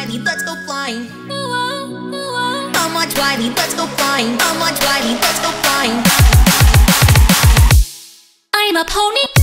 Wiley, let's go flying. I'm on Wiley, let's go flying. I'm on Wiley, let's go flying. I'm a pony.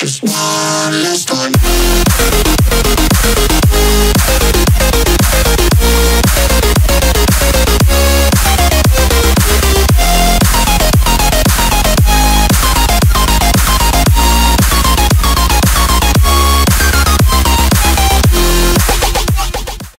Just one last time.